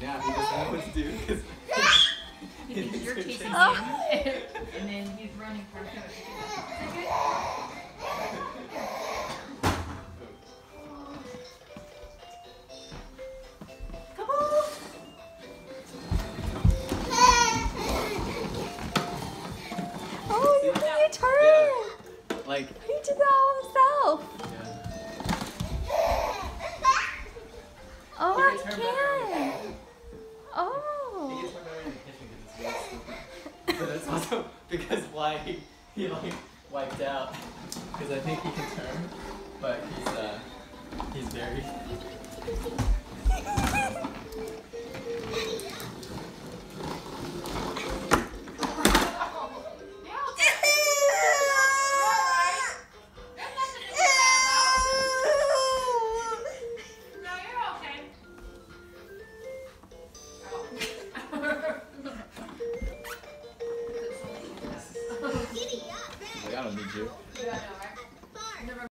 now. He doesn't know what to do because Because you're chasing him, Oh. and then he's running for him. That Come on. Oh, you can you turn. like He did that all himself. yeah. can. Oh. but that's also because why he, he like wiped out. Because I think he can turn, but he's uh he's very. I don't need you.